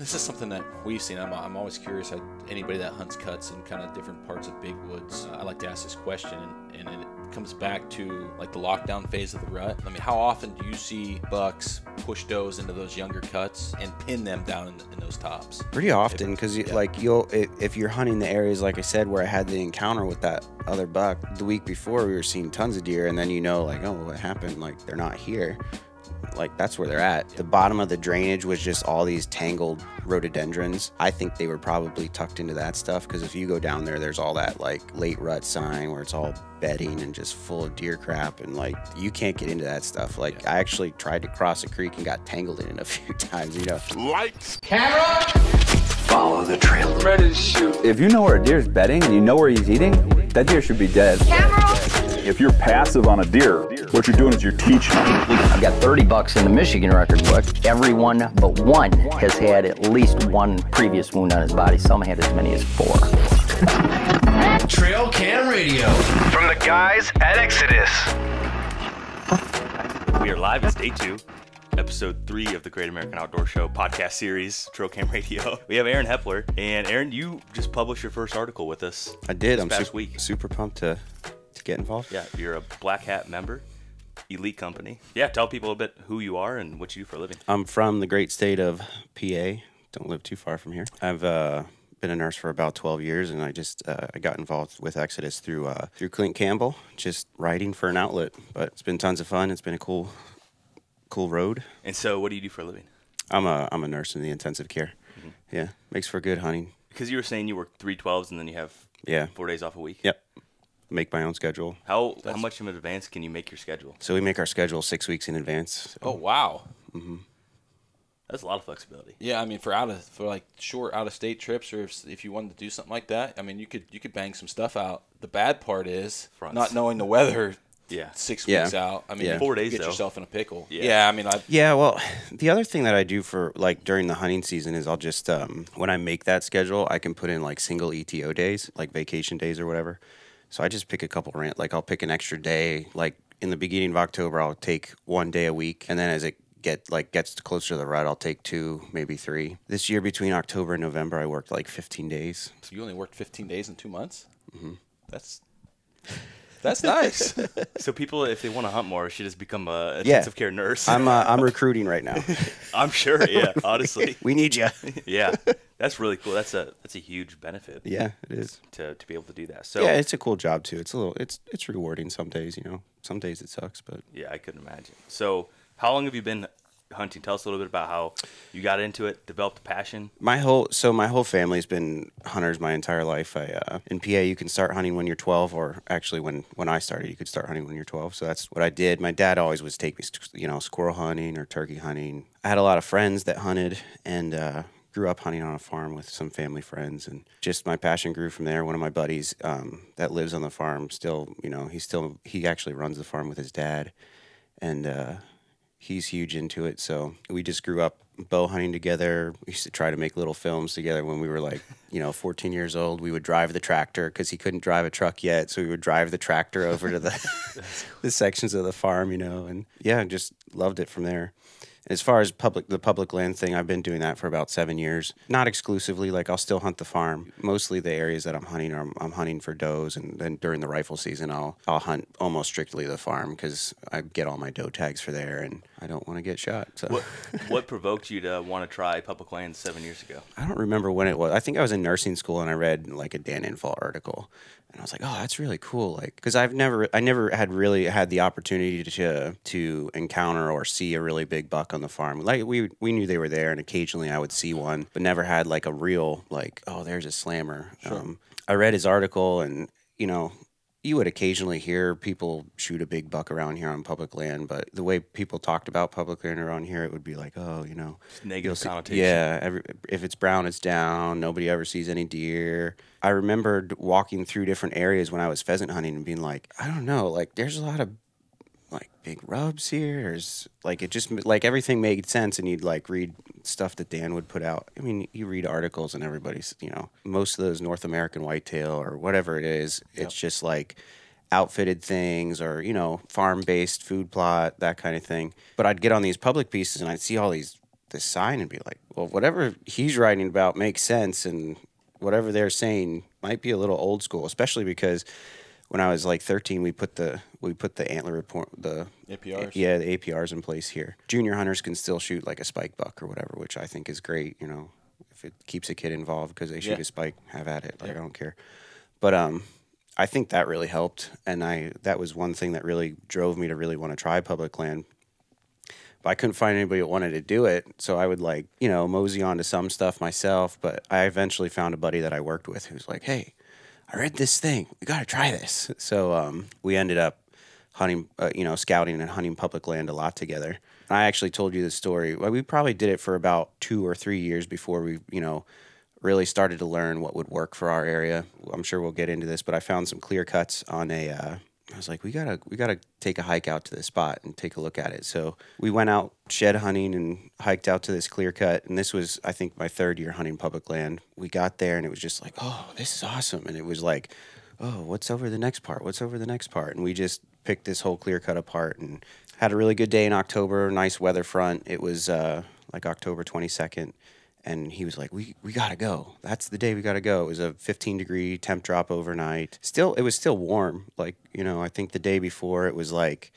This is something that we've seen. I'm, I'm always curious. I, anybody that hunts cuts in kind of different parts of big woods, uh, I like to ask this question, and, and it comes back to like the lockdown phase of the rut. I mean, how often do you see bucks push does into those younger cuts and pin them down in, in those tops? Pretty often, because Yeah. like you'll if you're hunting the areas like I said where I had the encounter with that other buck the week before, we were seeing tons of deer, and then you know like oh what happened? Like they're not here. Like that's where they're at. The bottom of the drainage was just all these tangled rhododendrons. I think they were probably tucked into that stuff because if you go down there, there's all that like late rut sign where it's all bedding and just full of deer crap, and like you can't get into that stuff. Like I actually tried to cross a creek and got tangled in it a few times. You know. Lights, camera. Follow the trail. Ready to shoot. If you know where a deer's bedding and you know where he's eating, that deer should be dead. If you're passive on a deer, what you're doing is you're teaching them. I've got 30 bucks in the Michigan record book. Everyone but one has had at least one previous wound on his body. Some had as many as four. Trail Cam Radio. From the guys at Exodus. We are live. It's day two, episode three of the Great American Outdoor Show podcast series, Trail Cam Radio. We have Aaron Hepler, and Aaron, you just published your first article with us. I did. this I'm past super, week. super pumped to to get involved. Yeah, you're a Black Hat member, elite company. Yeah, tell people a bit who you are and what you do for a living. I'm from the great state of PA. Don't live too far from here. I've uh, been a nurse for about 12 years, and I just uh, I got involved with Exodus through uh, through Clint Campbell, just writing for an outlet. But it's been tons of fun. It's been a cool cool road. And so, what do you do for a living? I'm a I'm a nurse in the intensive care. Mm-hmm. Yeah, makes for good hunting. Because you were saying you work three twelves and then you have Yeah. four days off a week. Yep. Make my own schedule. How how much in advance can you make your schedule? So we make our schedule six weeks in advance. Oh wow. That's a lot of flexibility. Yeah, I mean for out of for like short out of state trips, or if, if you wanted to do something like that, I mean you could you could bang some stuff out. The bad part is Fronts. not knowing the weather. Yeah. six Yeah. weeks out. I mean, Yeah. Four days, Get though. yourself in a pickle. Yeah. Yeah, I mean, I Yeah, well, the other thing that I do for like during the hunting season is I'll just um, when I make that schedule, I can put in like single ETO days, like vacation days or whatever. So I just pick a couple rant, like I'll pick an extra day. Like in the beginning of October, I'll take one day a week, and then as it get like gets closer to the rut, I'll take two, maybe three. This year between October and November, I worked like 15 days. so you only worked 15 days in two months. Mm-hmm. That's that's nice. So people, if they want to hunt more, should just become a Yeah. intensive care nurse. I'm uh, I'm recruiting right now. I'm sure. Yeah, honestly. we need you. Yeah, that's really cool. That's a that's a huge benefit. Yeah, it is. To, to be able to do that. So Yeah, it's a cool job too. It's a little, it's it's rewarding some days. You know, some days it sucks, but yeah, I couldn't imagine. So how long have you been hunting? Tell us a little bit about how you got into it, developed a passion. My whole so my whole family's been hunters my entire life. I uh, in PA you can start hunting when you're 12, or actually when when I started you could start hunting when you're 12. So that's what I did. My dad always was take me, you know, squirrel hunting or turkey hunting. I had a lot of friends that hunted and. Uh, Grew up hunting on a farm with some family friends, and just my passion grew from there. One of my buddies um, that lives on the farm still, you know, he still he actually runs the farm with his dad, and uh, he's huge into it. So we just grew up bow hunting together. We used to try to make little films together when we were like, you know, 14 years old. We would drive the tractor because he couldn't drive a truck yet. So we would drive the tractor over to the the sections of the farm, you know, and yeah, just loved it from there. As far as public the public land thing, I've been doing that for about seven years. Not exclusively, like I'll still hunt the farm. Mostly the areas that I'm hunting are I'm hunting for does, and then during the rifle season, I'll I'll hunt almost strictly the farm because I get all my doe tags for there, and I don't want to get shot. So What what provoked you to want to try public lands seven years ago? I don't remember when it was. I think I was in nursing school and I read like a Dan Infalt article, and I was like, "Oh, that's really cool!" Like, because I've never, I never had really had the opportunity to to encounter or see a really big buck on the farm. Like we we knew they were there, and occasionally I would see one, but never had like a real like, "Oh, there's a slammer." Um, I read his article, and you know. You would occasionally hear people shoot a big buck around here on public land, but the way people talked about public land around here, it would be like, oh, you know, Negative see- connotation. Yeah, every, if it's brown, it's down. Nobody ever sees any deer. I remembered walking through different areas when I was pheasant hunting and being like, I don't know, like there's a lot of like big rubs here. There's like it just like everything made sense, and you'd like read stuff that Dan would put out. I mean, you read articles, and everybody's you know most of those North American whitetail or whatever it is, it's just like outfitted things or you know farm based food plot that kind of thing but i'd get on these public pieces and i'd see all these this sign and be like, well, whatever he's writing about makes sense, and whatever they're saying might be a little old school, especially because when I was like 13, we put the we put the antler report the APRs? yeah the APRs in place here. Junior hunters can still shoot like a spike buck or whatever, which I think is great. You know, if it keeps a kid involved because they shoot Yeah. a spike, have at it. Like I don't care. But um, I think that really helped, and I that was one thing that really drove me to really want to try public land. But I couldn't find anybody that wanted to do it, so I would like you know mosey on to some stuff myself. But I eventually found a buddy that I worked with who's like, "Hey, I read this thing. We got to try this." So um, we ended up hunting, uh, you know, scouting and hunting public land a lot together. I actually told you the story. Well, we probably did it for about two or three years before we, you know, really started to learn what would work for our area. I'm sure we'll get into this, but I found some clear cuts on a. Uh, I was like, we gotta, we gotta take a hike out to this spot and take a look at it. So we went out shed hunting and hiked out to this clear cut. And this was, I think, my third year hunting public land. We got there and it was just like, oh, this is awesome. And it was like, oh, what's over the next part? What's over the next part? And we just picked this whole clear cut apart and had a really good day in October. Nice weather front. It was uh, like October 22nd. And he was like, "We we gotta go. That's the day we gotta go." It was a 15 degree temp drop overnight. Still, it was still warm. Like you know, I think the day before it was like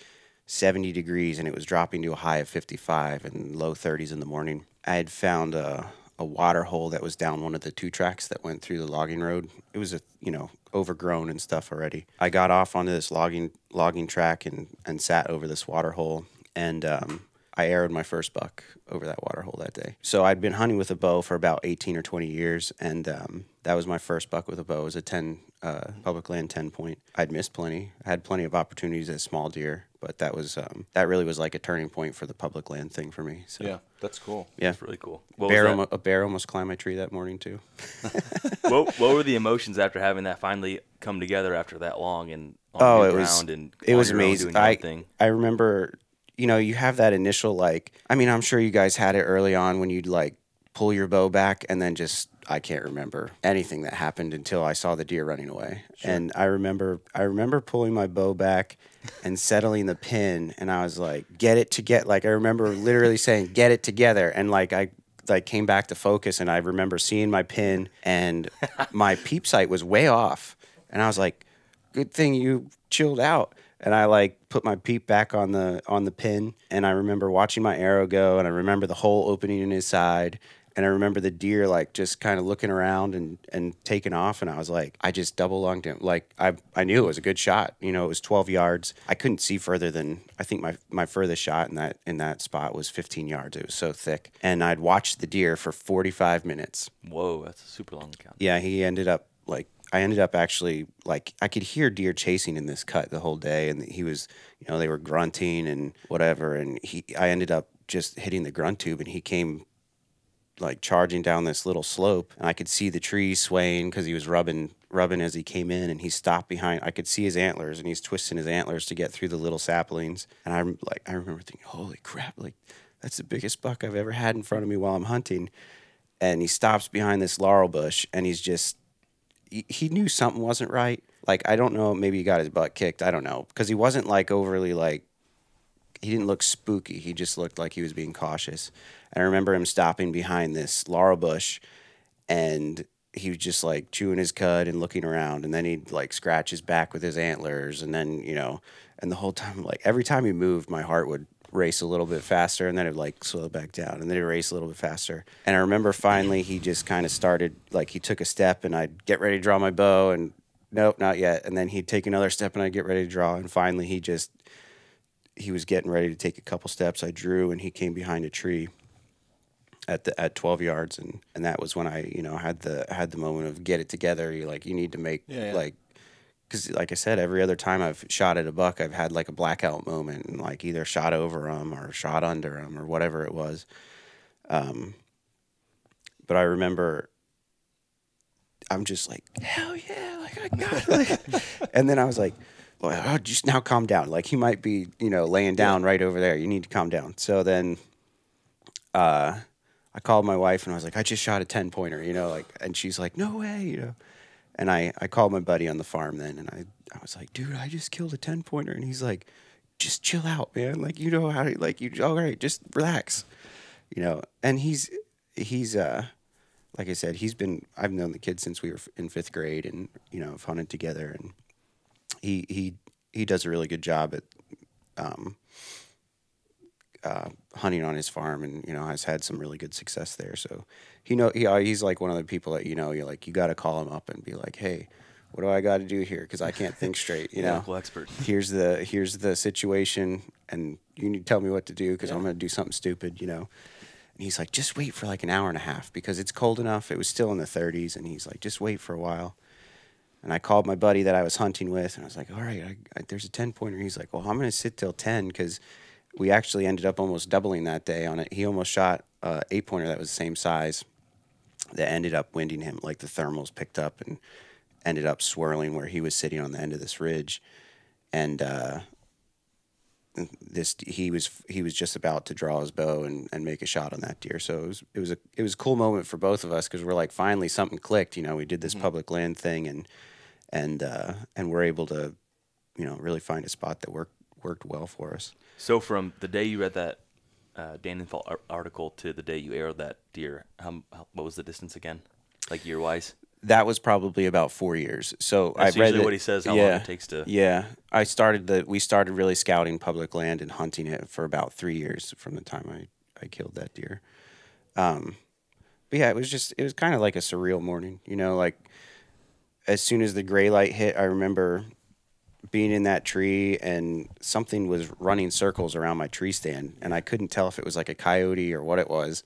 70 degrees, and it was dropping to a high of 55 and low 30s in the morning. I had found a a water hole that was down one of the two tracks that went through the logging road. It was a you know overgrown and stuff already. I got off onto this logging logging track and and sat over this water hole and um, I arrowed my first buck over that water hole that day. So I'd been hunting with a bow for about 18 or 20 years, and um, that was my first buck with a bow. It was a 10 uh, public land 10 point. I'd missed plenty. I had plenty of opportunities as small deer, but that was um, that really was like a turning point for the public land thing for me. So Yeah, that's cool. yeah. That's really cool. What, was Bear a bear almost climbed my tree that morning too. what, what were the emotions after having that finally come together after that long and on oh, it was ground and it was amazing. I? I remember, you know, you have that initial like. I mean, I'm sure you guys had it early on when you'd like pull your bow back and then just I can't remember anything that happened until I saw the deer running away. And I remember I remember pulling my bow back and settling the pin and I was like, get it to get like I remember literally saying, get it together and like I like came back to focus and I remember seeing my pin and my peep sight was way off. And I was like, good thing you chilled out. And I like put my peep back on the on the pin and I remember watching my arrow go and I remember the hole opening in his side and I remember the deer like just kind of looking around and and taking off and I was like I just double lunged him. Like I I knew it was a good shot you know it was 12 yards. I couldn't see further than I think my my furthest shot in that in that spot was 15 yards. It was so thick. And I'd watched the deer for 45 minutes. Whoa, that's a super long count. yeah, he ended up I ended up actually like I could hear deer chasing in this cut the whole day, and he was you know they were grunting and whatever, and he I ended up just hitting the grunt tube, and he came like charging down this little slope, and I could see the trees swaying because he was rubbing rubbing as he came in, and he stopped behind. I could see his antlers, and he's twisting his antlers to get through the little saplings, and I'm like I remember thinking, holy crap, like that's the biggest buck I've ever had in front of me while I'm hunting and he stops behind this laurel bush and he's just he, knew something wasn't right. Like i don't know maybe he got his butt kicked. I don't know. Because he wasn't like overly like he didn't look spooky. He just looked like he was being cautious. And i remember him stopping behind this laurel bush and he was just like chewing his cud and looking around. And then he'd like scratch his back with his antlers. And then you know and the whole time like every time he moved my heart would race a little bit faster and then it'd like slow back down and then it'd race a little bit faster. And i remember finally he just kind of started like he took a step and i'd get ready to draw my bow and nope not yet. And then he'd take another step and i'd get ready to draw and finally he just he was getting ready to take a couple steps. I drew and he came behind a tree at the at 12 yards and and that was when i you know had the had the moment of get it together. You like you need to make Yeah, yeah. like because like i said every other time i've shot at a buck i've had like a blackout moment and like either shot over him or shot under him or whatever it was. Um but i remember i'm just like hell yeah like i got it. Like, and then i was like well, oh, just now calm down. Like he might be you know laying down right over there. You need to calm down. So then uh I called my wife and I was like, I just shot a 10 pointer, you know, like, and she's like, no way, you know. And I, I called my buddy on the farm then and I, I was like, dude, I just killed a 10 pointer. And he's like, just chill out, man. Like, you know how to, like, you, all right, just relax. you know, and he's he's uh like I said, he's been I've known the kid since we were in fifth grade, and you know, have hunted together, and he he he does a really good job at um, uh, hunting on his farm, and you know, has had some really good success there. So he know he uh, he's like one of the people that you know you're like you got to call him up and be like, hey. What do I got to do here? Because I can't think straight. You know, expert. here's the here's the situation and you need to tell me what to do because i'm going to do something stupid you know and he's like just wait for like an hour and a half because it's cold enough it was still in the 30s and he's like just wait for a while and i called my buddy that i was hunting with and i was like all right I, I, there's a 10 pointer he's like well i'm going to sit till 10 because we actually ended up almost doubling that day on it he almost shot a eight pointer that was the same size that ended up winding him like the thermals picked up and ended up swirling where he was sitting on the end of this ridge and uh, this he was he was just about to draw his bow and, and make a shot on that deer. So it was it was a it was a cool moment for both of us because we're like finally something clicked. You know, we did this public land thing and and uh, and we're able to you know really find a spot that worked worked well for us. So from the day you read that uh, Dan Infalt ar- article to the day you arrowed that deer, how, how what was the distance again, like year wise? That was probably about four years. So That's I read usually what he says, how long yeah, it takes to- Yeah, I started the we started really scouting public land and hunting it for about three years from the time I I killed that deer. Um, but yeah, it was just it was kind of like a surreal morning, you know, like as soon as the gray light hit, I remember being in that tree and something was running circles around my tree stand and I couldn't tell if it was like a coyote or what it was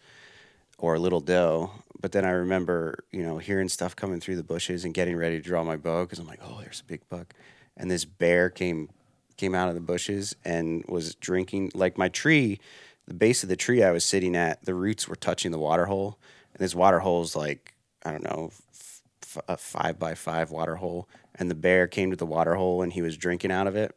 or a little doe. But then I remember, you know, hearing stuff coming through the bushes and getting ready to draw my bow because I'm like, oh, there's a big buck. And this bear came came out of the bushes and was drinking like my tree, the base of the tree I was sitting at, the roots were touching the water hole. And this water hole is like, I don't know, a five by five water hole. And the bear came to the water hole and he was drinking out of it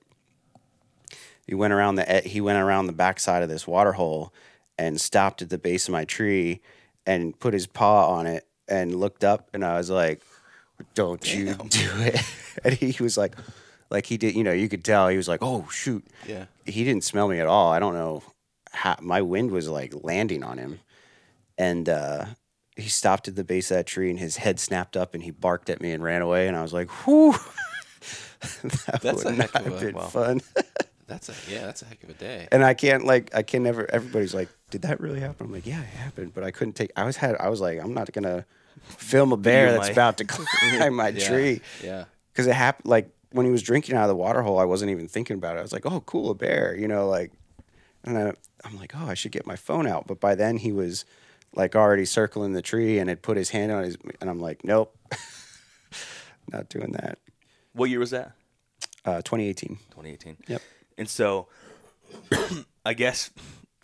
he went around the he went around the backside of this water hole and stopped at the base of my tree and put his paw on it and looked up and I was like, "Don't you do it!" and he was like, like he did, you know, you could tell he was like, "Oh shoot!" Yeah. He didn't smell me at all. I don't know how my wind was like landing on him, and uh, he stopped at the base of that tree and his head snapped up and he barked at me and ran away and I was like, whoo. that That's a would not have a- been wow. fun. That's a yeah, that's a heck of a day. and I can't like I can never. Everybody's like, "Did that really happen?" I'm like, "Yeah, it happened," but I couldn't take. I was had. I was like, I'm not gonna film a bear that's about to climb my Yeah, tree Yeah. because it happened. Like when he was drinking out of the water hole, I wasn't even thinking about it. I was like, "Oh, cool, a bear," you know, like. And I, I'm like, "Oh, I should get my phone out," but by then he was like already circling the tree and had put his hand on his. And I'm like, "Nope, not doing that." What year was that? Uh, 2018. 2018. Yep. And so, I guess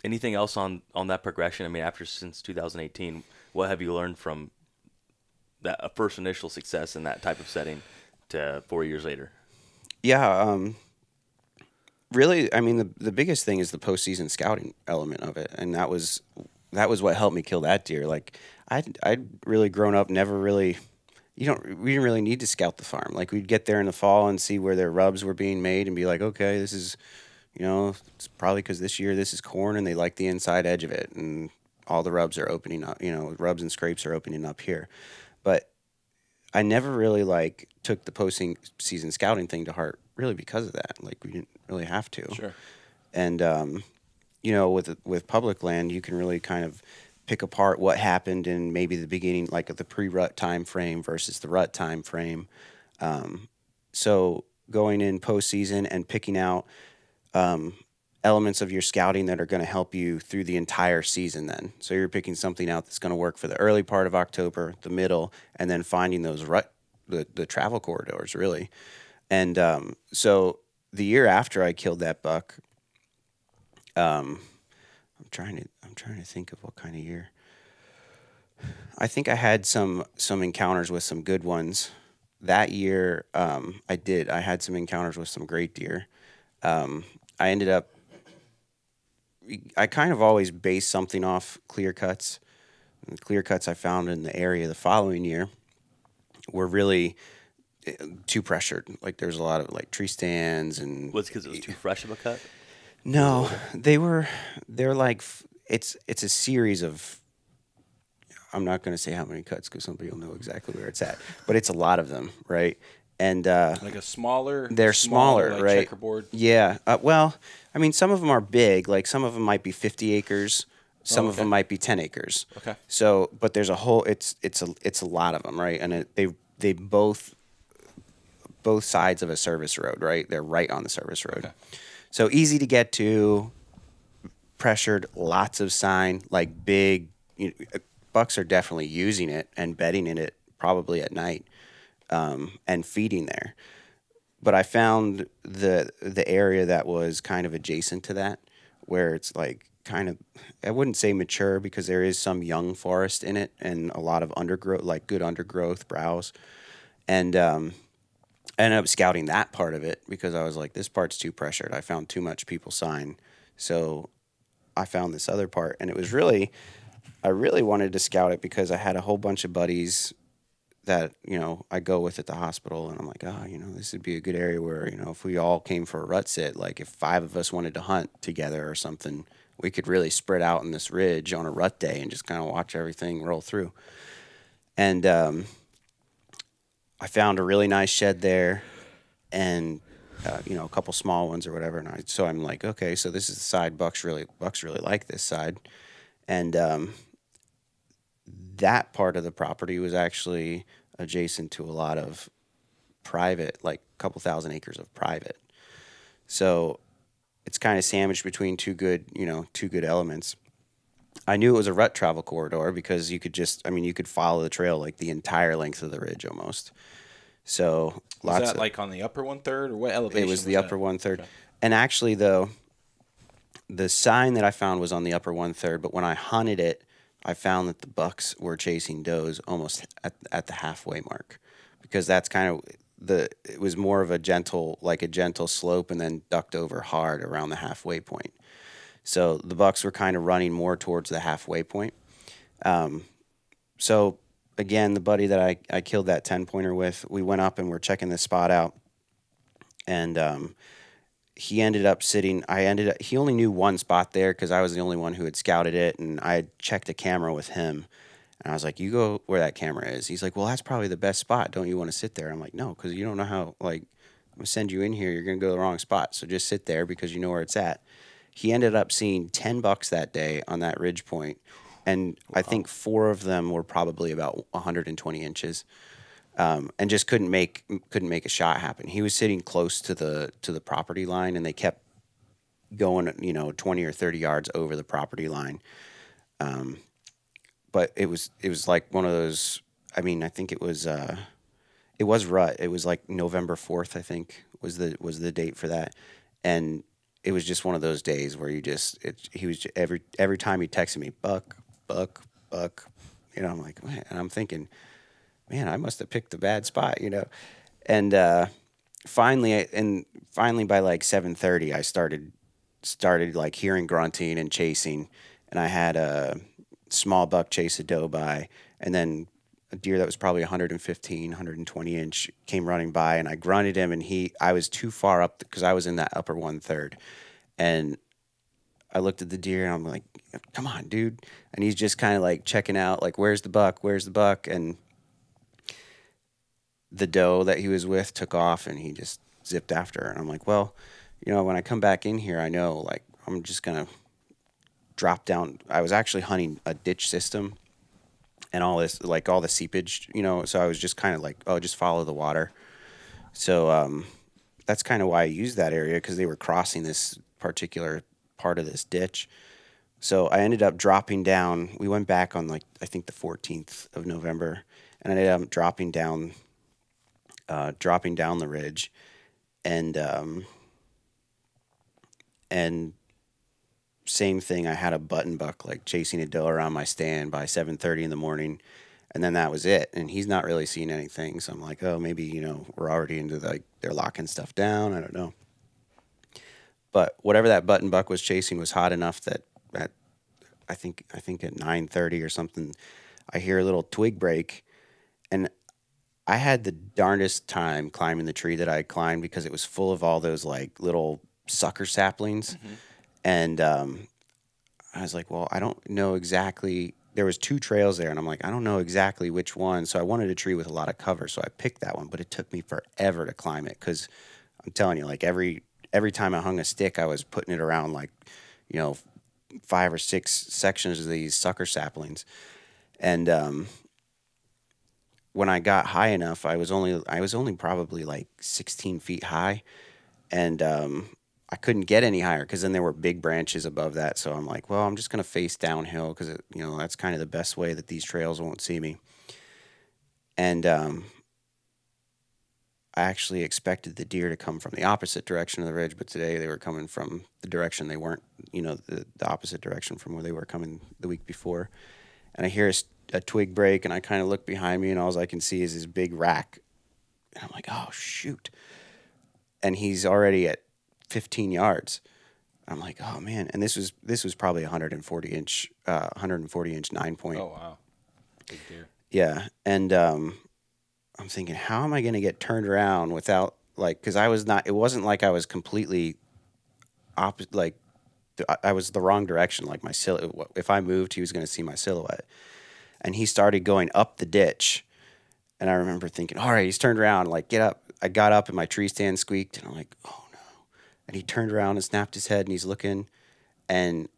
anything else on on that progression? I mean, after since 2018, what have you learned from that uh, first initial success in that type of setting to four years later? Yeah, um, really, I mean, the the biggest thing is the postseason scouting element of it, and that was that was what helped me kill that deer. Like, I I'd really grown up, never really. You don't. We didn't really need to scout the farm. Like we'd get there in the fall and see where their rubs were being made, and be like, okay, this is, you know, it's probably because this year this is corn, and they like the inside edge of it, and all the rubs are opening up. You know, rubs and scrapes are opening up here, but I never really like took the posting season scouting thing to heart, really because of that. Like we didn't really have to. Sure. And um, you know, with with public land, you can really kind of pick apart what happened in maybe the beginning, like the pre-rut time frame versus the rut time frame. Um, so going in postseason and picking out um, elements of your scouting that are going to help you through the entire season then so you're picking something out that's going to work for the early part of october the middle and then finding those rut the, the travel corridors really and um, so the year after i killed that buck um, i'm trying to i'm trying to think of what kind of year i think i had some some encounters with some good ones that year um, i did i had some encounters with some great deer um, i ended up I kind of always base something off clear cuts. And the clear cuts I found in the area the following year were really eh, too pressured. Like there's a lot of like tree stands and Was because it was too fresh of a cut? No, they were they're like it's it's a series of. I'm not going to say how many cuts because somebody will know exactly where it's at, but it's a lot of them, right? And uh, Like a smaller. they're smaller, like right? Checkerboard. Yeah. Uh, well, I mean, some of them are big. Like some of them might be 50 acres. Some Oh, of them might be 10 acres. Okay. So, but there's a whole. It's it's a it's a lot of them, right? And it, they they both both sides of a service road, right? They're right on the service road. Okay. So easy to get to. Pressured, lots of sign, like big. You know, bucks are definitely using it and bedding in it probably at night, um, and feeding there but I found the the area that was kind of adjacent to that, where it's like kind of I wouldn't say mature because there is some young forest in it and a lot of undergrowth, like good undergrowth browse, and um, I ended up scouting that part of it because I was like, this part's too pressured. I found too much people sign, so I found this other part, and it was really, I really wanted to scout it because I had a whole bunch of buddies that you know I go with at the hospital, and I'm like, oh, you know, this would be a good area where you know if we all came for a rut sit, like if five of us wanted to hunt together or something, we could really spread out in this ridge on a rut day and just kind of watch everything roll through. And um, I found a really nice shed there, and uh, you know a couple small ones or whatever. And I so I'm like, okay, so this is the side Bucks really Bucks really like this side, and um, that part of the property was actually adjacent to a lot of private, like a couple thousand acres of private. So it's kind of sandwiched between two good, you know, two good elements. I knew it was a rut travel corridor because you could just, I mean, you could follow the trail like the entire length of the ridge almost. So Was that of like on the upper one third or what elevation? it was the that? upper one third. Okay. And actually, though, the sign that I found was on the upper one third. But when I hunted it, I found that the bucks were chasing does almost at, at the halfway mark, because that's kind of the. It was more of a gentle, like a gentle slope, and then ducked over hard around the halfway point. So the bucks were kind of running more towards the halfway point. Um, so again, the buddy that I, I killed that 10 pointer with, we went up and we're checking this spot out. And um, he ended up sitting, I ended up, he only knew one spot there because I was the only one who had scouted it. And I had checked a camera with him. And I was like, you go where that camera is. He's like, well, that's probably the best spot. Don't you want to sit there? I'm like, no, because you don't know how, like, I'm going to send you in here. You're going to go to the wrong spot. So just sit there because you know where it's at. He ended up seeing 10 bucks that day on that ridge point, And I think four of them were probably about 120 inches. Um, and just couldn't make couldn't make a shot happen. He was sitting close to the to the property line, and they kept going, you know, 20 or 30 yards over the property line. Um, but it was it was like one of those. I mean, I think it was uh, it was rut. It was like November 4th, I think was the was the date for that, and it was just one of those days where you just it, he was ju- every every time he texted me buck buck buck, you know, I'm like, man, and I'm thinking, man, I must have picked the bad spot, you know, and uh, finally, and finally by like 7:30, I started started like hearing grunting and chasing, and I had a small buck chase a doe by, and then a deer that was probably 115, 120 inch came running by, and I grunted him, and he, I was too far up because I was in that upper one third, and I looked at the deer and I'm like, come on, dude. And he's just kind of like checking out, like, where's the buck? Where's the buck? And the doe that he was with took off and he just zipped after her. And I'm like, well, you know, when I come back in here, I know like I'm just to drop down. I was actually hunting a ditch system and all this, like all the seepage, you know, so I was just kind of like, oh, just follow the water. So um, that's kind of why I used that area because they were crossing this particular part of this ditch. So I ended up dropping down. We went back on like I think the 14th of November, and I ended up dropping down, uh, dropping down the ridge, and um, and same thing. I had a button buck like chasing a doe around my stand by 7:30 in the morning, and then that was it. And he's not really seeing anything. So I'm like, oh, maybe you know we're already into like they're locking stuff down. I don't know. But whatever that button buck was chasing was hot enough that at I think I think at 9:30 or something, I hear a little twig break, and I had the darndest time climbing the tree that I climbed because it was full of all those like little sucker saplings, mm-hmm. And um, I was like, well, I don't know exactly. There was two trails there, and I'm like, I don't know exactly which one. So I wanted a tree with a lot of cover, so I picked that one. But it took me forever to climb it because I'm telling you, like every every time I hung a stick, I was putting it around like, you know, five or six sections of these sucker saplings, and um, when I got high enough, I was only I was only probably like 16 feet high, and um, I couldn't get any higher because then there were big branches above that. So I'm like, well, I'm just gonna face downhill because you know that's kind of the best way that these trails won't see me. And um, I actually expected the deer to come from the opposite direction of the ridge, but today they were coming from the direction they weren't, you know, the, the opposite direction from where they were coming the week before. And I hear a twig break, and I kind of look behind me, and all I can see is this big rack. And I'm like, oh, shoot. And he's already at 15 yards. I'm like, oh man! And this was this was probably 140 inch, uh, 140 inch nine point. Oh wow, big deer. Yeah, and um, I'm thinking, how am I going to get turned around without like? Because I was not. It wasn't like I was completely opposite. Like I- I was the wrong direction. Like my sil. If I moved, he was going to see my silhouette. And he started going up the ditch, and I remember thinking, all right, he's turned around. Like get up. I got up, and my tree stand squeaked, and I'm like, oh. And he turned around and snapped his head, and he's looking, and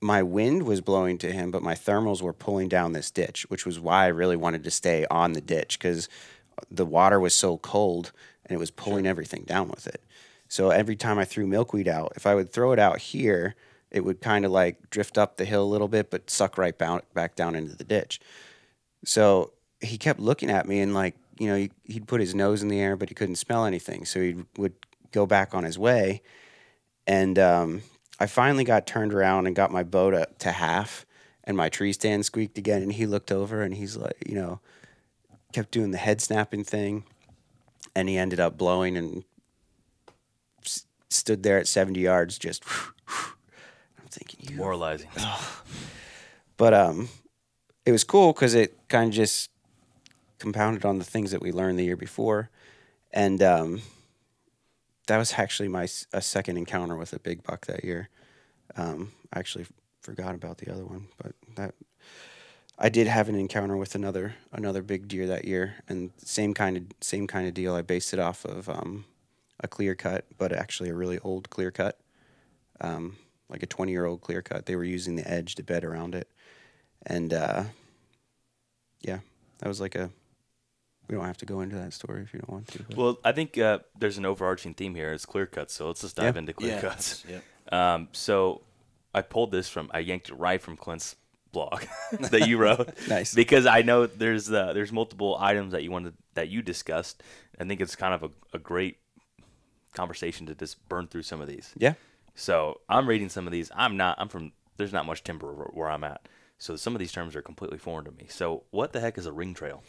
my wind was blowing to him, but my thermals were pulling down this ditch, which was why I really wanted to stay on the ditch because the water was so cold and it was pulling everything down with it. So every time I threw milkweed out, if I would throw it out here, it would kind of like drift up the hill a little bit, but suck right back down into the ditch. So he kept looking at me and like, you know, he'd put his nose in the air, but he couldn't smell anything. So he would go back on his way. And um, I finally got turned around and got my boat up to half, and my tree stand squeaked again. And he looked over and he's like, you know, kept doing the head snapping thing, and he ended up blowing and s- stood there at 70 yards, just. I'm thinking, you Moralizing. but um, it was cool because it kind of just compounded on the things that we learned the year before, and um, that was actually my a second encounter with a big buck that year. Um, I actually forgot about the other one, but that I did have an encounter with another another big deer that year, and same kind of same kind of deal. I based it off of um, a clear cut, but actually a really old clear cut, um, like a twenty year old clear cut. They were using the edge to bed around it, and uh, yeah, that was like a. We don't have to go into that story if you don't want to. but- Well, I think uh, there's an overarching theme here. It's clear cuts. So let's just dive Yeah. into clear Yeah, cuts. that's- Um, so I pulled this from, I yanked it right from Clint's blog that you wrote. Nice. Because I know there's uh, there's multiple items that you wanted that you discussed. I think it's kind of a, a great conversation to just burn through some of these. yeah, So I'm reading some of these. I'm not. I'm from. There's not much timber where, where I'm at. So some of these terms are completely foreign to me. So what the heck is a ring trail?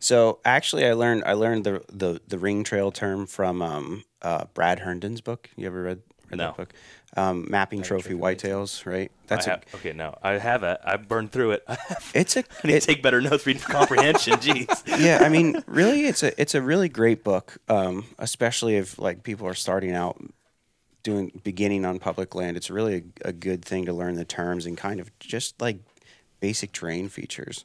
So actually, I learned I learned the the, the ring trail term from um, uh, Brad Herndon's book. You ever read, read No. that book? Um, Mapping trophy whitetails, right? That's I a, have, okay, no, I have it. I burned through it. It's a need to take better notes reading for comprehension. Jeez. yeah. I mean, really, it's a it's a really great book, um, especially if like people are starting out doing beginning on public land. It's really a, a good thing to learn the terms and kind of just like basic terrain features.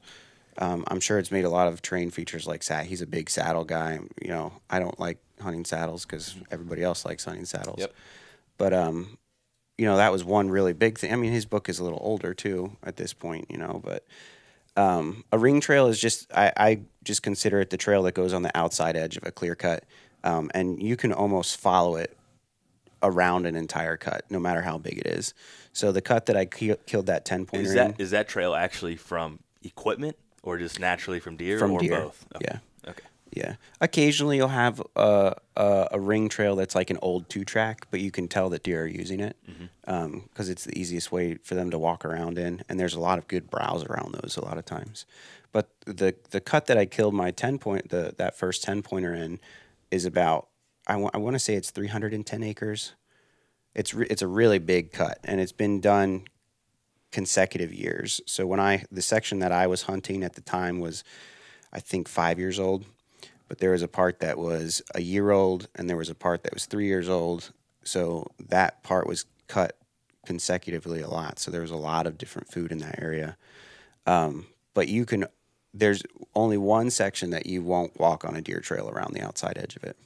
Um, I'm sure it's made a lot of terrain features like sat. He's a big saddle guy. You know, I don't like hunting saddles because everybody else likes hunting saddles. Yep. But um, you know, that was one really big thing. I mean, his book is a little older too at this point. You know, but um, a ring trail is just I, I just consider it the trail that goes on the outside edge of a clear cut, um, and you can almost follow it around an entire cut, no matter how big it is. So the cut that I ki- killed that ten pointer Is in that is that trail actually from equipment or just naturally from deer from or deer. both? Okay. Yeah. Okay. Yeah. Occasionally you'll have a, a, a ring trail that's like an old two track, but you can tell that deer are using it mm-hmm. um, because it's the easiest way for them to walk around in. And there's a lot of good browse around those a lot of times. But the the cut that I killed my 10 point, the that first 10 pointer in is about, I I want to say it's 310 acres. It's, re- it's a really big cut and it's been done consecutive years. So when I, the section that I was hunting at the time was, I think, five years old but there was a part that was a year old and there was a part that was three years old. So that part was cut consecutively a lot. So there was a lot of different food in that area. Um, but you can, there's only one section that you won't walk on a deer trail around the outside edge of it.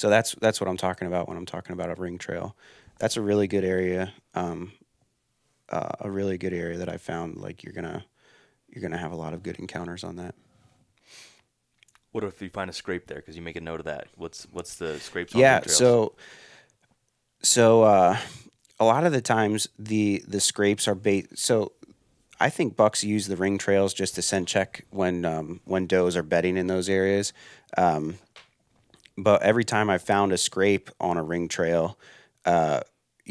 So that's that's what I'm talking about when I'm talking about a ring trail. That's a really good area, um, uh, a really good area that I found. Like you're gonna you're gonna have a lot of good encounters on that. What if you find a scrape there? Because you make a note of that. What's what's the scrapes? yeah the so so uh a lot of the times the the scrapes are bait so i think bucks use the ring trails just to send check when um when does are bedding in those areas um but every time i found a scrape on a ring trail uh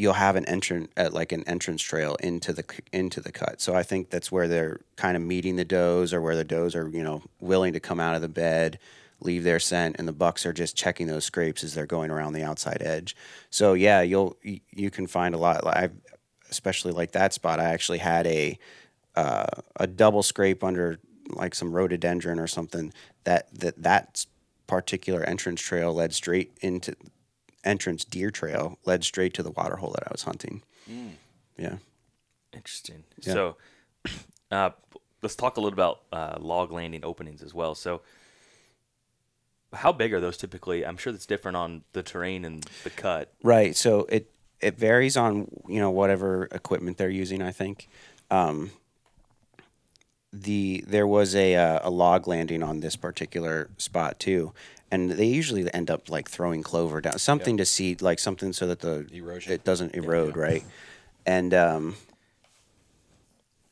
you'll have an entrance at like an entrance trail into the into the cut. So i think that's where they're kind of meeting the does or where the does are you know willing to come out of the bed leave their scent and the bucks are just checking those scrapes as they're going around the outside edge. So yeah you'll you can find a lot i especially like that spot i actually had a uh, a double scrape under like some rhododendron or something that that that particular entrance trail led straight into entrance deer trail led straight to the water hole that i was hunting yeah Interesting. Yeah. So, uh, let's talk a little about uh, log landing openings as well. So, how big are those typically? I'm sure that's different on the terrain and the cut. Right. So it it varies on you know whatever equipment they're using. I think. Um, the there was a uh, a log landing on this particular spot too, and they usually end up like throwing clover down, something to seed, like something so that the Erosion. it doesn't erode, right? And um,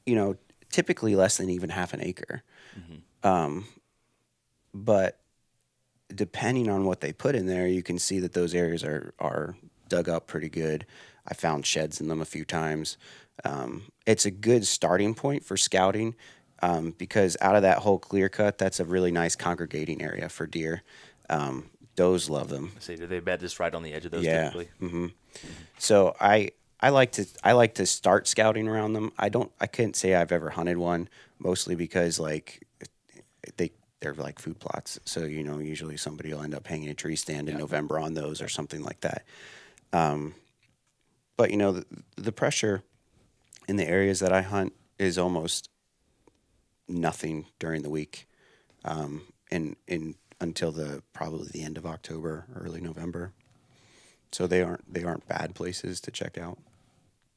you know, typically less than even half an acre. Um, but depending on what they put in there, you can see that those areas are are dug up pretty good. I found sheds in them a few times. Um, it's a good starting point for scouting um, because out of that whole clear cut, that's a really nice congregating area for deer. Um, does love them. Say, do they bed just right on the edge of those Yeah. typically? So I I like to I like to start scouting around them. I don't I couldn't say I've ever hunted one, mostly because like they they're like food plots. So you know usually somebody will end up hanging a tree stand in November on those or something like that. Um, but you know the, the pressure in the areas that I hunt is almost nothing during the week, um, in in until the probably the end of October, early November. So they aren't they aren't bad places to check out.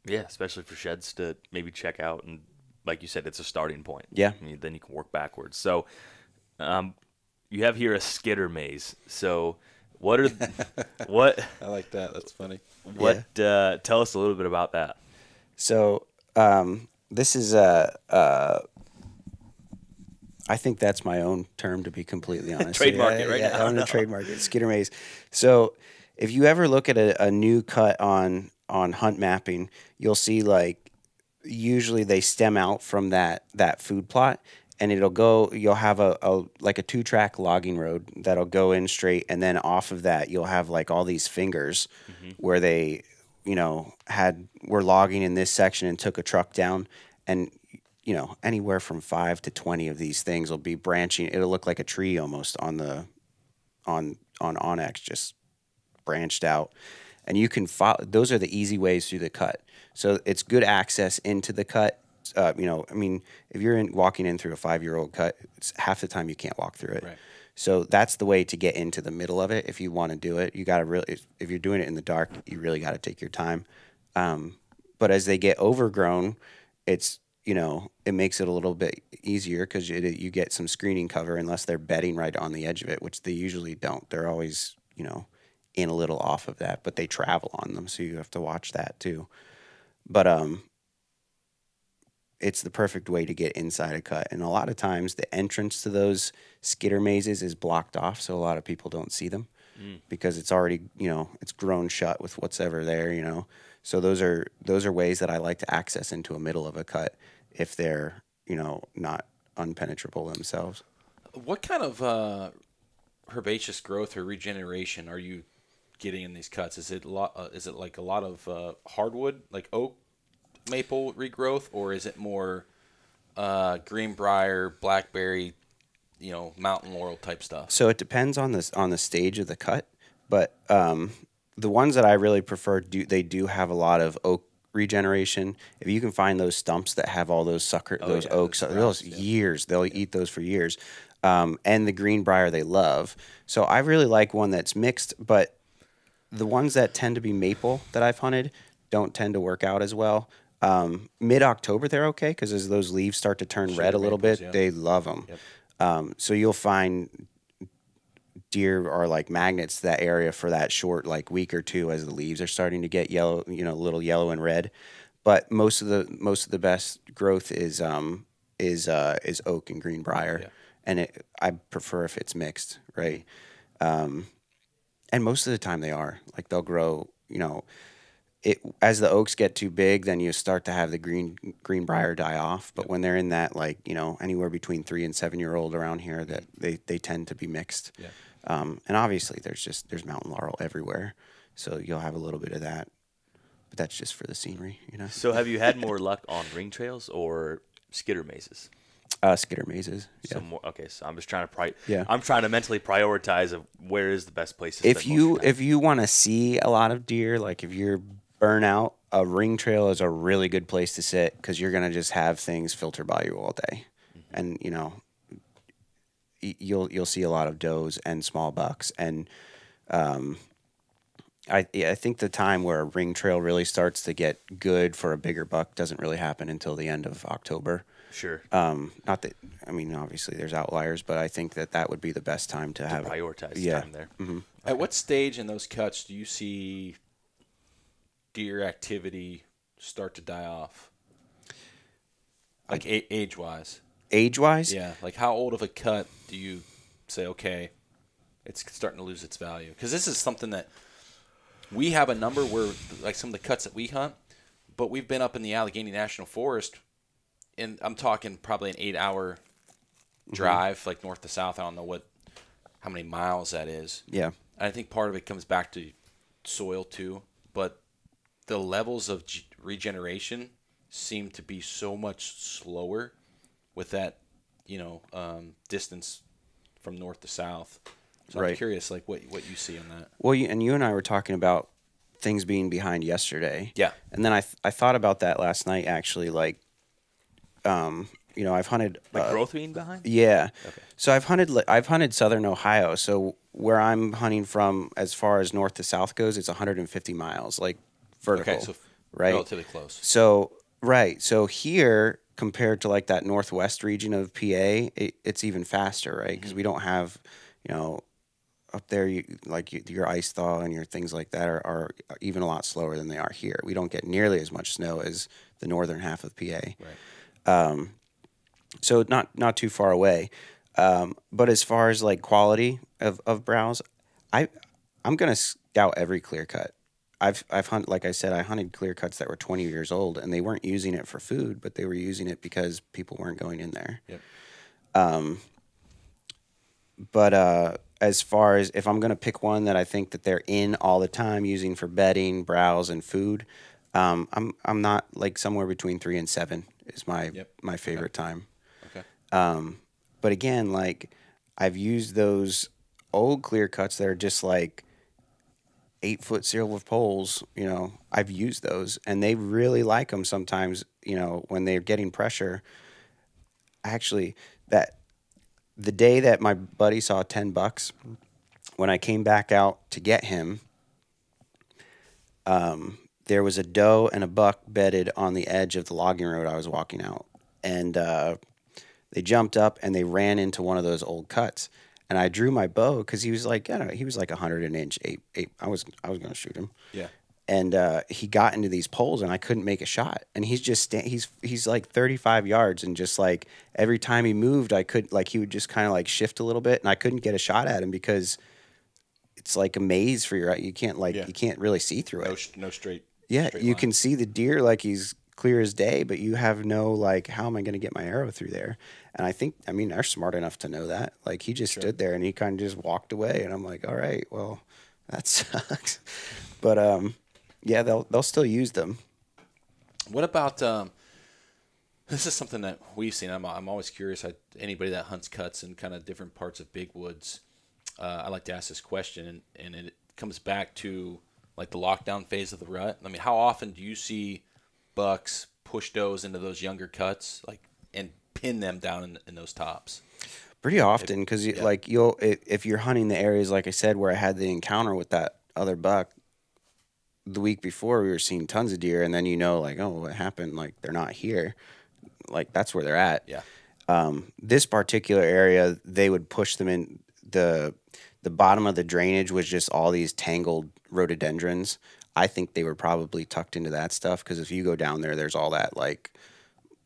Yeah, especially for sheds to maybe check out and, like you said, it's a starting point. Yeah. I mean, then you can work backwards. So, um, you have here a skitter maze. So, what are what I like that. That's funny. what? Uh, tell us a little bit about that. So um, this is a. Uh, I think that's my own term, to be completely honest. Trademark it right yeah, now. I'm gonna trademark it. Skitter maze. So if you ever look at a, a new cut on on hunt mapping, you'll see like usually they stem out from that that food plot and it'll go you'll have a, a like a two track logging road that'll go in straight and then off of that you'll have like all these fingers mm-hmm. where they you know had were logging in this section and took a truck down and you know anywhere from 5 to 20 of these things will be branching. It'll look like a tree almost on the on on onX just branched out. And you can follow those are the easy ways through the cut. So it's good access into the cut. Uh, you know i mean if you're in, walking in through a five year old cut it's half the time you can't walk through it. Right. so that's the way to get into the middle of it if you want to do it. You got to really if, if you're doing it in the dark you really got to take your time. Um, but as they get overgrown it's you know it makes it a little bit easier because you, you get some screening cover unless they're bedding right on the edge of it which they usually don't. They're always you know in a little off of that but they travel on them so you have to watch that too. But um it's the perfect way to get inside a cut and a lot of times the entrance to those skitter mazes is blocked off so a lot of people don't see them because it's already you know it's grown shut with what's ever there you know? So those are those are ways that i like to access into a middle of a cut if they're you know not unpenetrable themselves What kind of uh, herbaceous growth or regeneration are you getting in these cuts? Is it a lot? Uh, is it like a lot of uh, hardwood, like oak, maple regrowth, or is it more uh, greenbrier, blackberry, you know, mountain laurel type stuff? So it depends on this on the stage of the cut, but um, the ones that I really prefer do they do have a lot of oak regeneration. If you can find those stumps that have all those sucker, those yeah, oaks, those those sprouts, years, they'll eat those for years. Um, and the greenbrier they love. So I really like one that's mixed, but the ones that tend to be maple that I've hunted don't tend to work out as well. Um, Mid October they're okay because as those leaves start to turn red a little maples, bit, yeah. they love them. Um, so you'll find deer are like magnets to that area for that short like week or two as the leaves are starting to get yellow, you know, a little yellow and red. But most of the most of the best growth is um is uh is oak and greenbrier, and it I prefer if it's mixed, right? Um, and most of the time they are like they'll grow, you know. It, as the oaks get too big, then you start to have the green greenbrier die off. But when they're in that like you know anywhere between three and seven year old around here, that they, they tend to be mixed. Yeah. Um, and obviously there's just there's mountain laurel everywhere, so you'll have a little bit of that. But that's just for the scenery, you know. So have you had more luck on ring trails or skidder mazes? Uh, skidder mazes. Yeah. So more, okay, so I'm just trying to pri- Yeah. I'm trying to mentally prioritize of where is the best place to if you if you want to see a lot of deer, like if you're burnout, a ring trail is a really good place to sit because you're gonna just have things filter by you all day, Mm-hmm. and you know you'll you'll see a lot of does and small bucks and um I yeah, I think the time where a ring trail really starts to get good for a bigger buck doesn't really happen until the end of October. sure Um, not that I mean, obviously there's outliers, but I think that that would be the best time to, have prioritize yeah. time there. At what stage in those cuts do you see deer activity start to die off? Like a- age wise. Age wise. Yeah. Like how old of a cut do you say, okay, it's starting to lose its value? Because this is something that we have a number where, like some of the cuts that we hunt, but we've been up in the Allegheny National Forest, and I'm talking probably an eight hour mm-hmm. drive, like north to south. I don't know what, how many miles that is. Yeah. And I think part of it comes back to soil too, but the levels of g- regeneration seem to be so much slower with that, you know, um, distance from north to south. So I'm Right. curious, like what what you see on that. Well, you, and you and I were talking about things being behind yesterday. Yeah. And then I th- I thought about that last night actually. Like, um, you know, I've hunted Like uh, growth being behind? Yeah. Okay. So I've hunted li- I've hunted southern Ohio. So where I'm hunting from, as far as north to south goes, it's 150 miles, like vertical. Okay, so right. relatively close. So right, so here compared to like that northwest region of PA, it, it's even faster, right? Mm-hmm. Because we don't have, you know, up there, you like you, your ice thaw and your things like that are, are even a lot slower than they are here. We don't get nearly as much snow as the northern half of PA. Right. So not not too far away. Um, but as far as like quality of, of browse, I I'm gonna scout every clear cut. I've I've hunted like I said I hunted clear cuts that were 20 years old and they weren't using it for food, but they were using it because people weren't going in there. Yep. Um, But uh, as far as if I'm gonna pick one that I think that they're in all the time using for bedding, browse, and food, um, I'm I'm not like somewhere between three and seven is my Yep. my favorite time. Okay. Um, But again, like I've used those old clear cuts that are just like eight foot silver poles. You know, I've used those, and they really like them sometimes. You know, when they're getting pressure. Actually, that the day that my buddy saw ten bucks, when I came back out to get him, um, there was a doe and a buck bedded on the edge of the logging road I was walking out, and uh, they jumped up and they ran into one of those old cuts. And I drew my bow because he was like, I don't know, he was like a hundred an inch, eight, eight. I was, I was going to shoot him. Yeah. And uh, he got into these poles, and I couldn't make a shot. And he's just, sta- he's, he's like 35 yards, and just like every time he moved, I could, like, he would just kind of like shift a little bit, and I couldn't get a shot at him because it's like a maze for your, you can't like, Yeah. you can't really see through it. sh- no straight. Yeah, straight you line. can see the deer like he's clear as day, but you have no like, how am I going to get my arrow through there? And I think, I mean, they're smart enough to know that. Like he just stood there and he kind of just walked away, and I'm like, all right, well, that sucks. but um, yeah, they'll they'll still use them. What about um? This is something that we've seen. I'm, I'm always curious. I, anybody that hunts cuts in kind of different parts of big woods, uh, I like to ask this question, and, and it comes back to like the lockdown phase of the rut. I mean, how often do you see bucks push does into those younger cuts, like and pin them down in, in those tops. Pretty often, because yeah. like you'll if you're hunting the areas like I said where I had the encounter with that other buck the week before, we were seeing tons of deer, and then you know like oh what happened? Like they're not here. Like that's where they're at. Yeah. Um, this particular area, they would push them in the the bottom of the drainage was just all these tangled rhododendrons. I think they were probably tucked into that stuff because if you go down there, there's all that like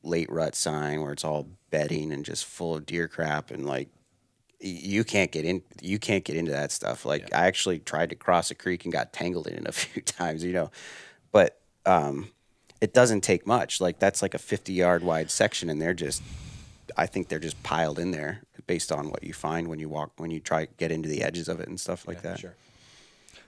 late rut sign where it's all bedding and just full of deer crap and like you can't get in you can't get into that stuff. Like i actually tried to cross a creek and got tangled in it a few times you know? But um it doesn't take much. Like that's like a 50 yard wide section and they're just i think they're just piled in there based on what you find when you walk when you try to get into the edges of it and stuff like that. Sure.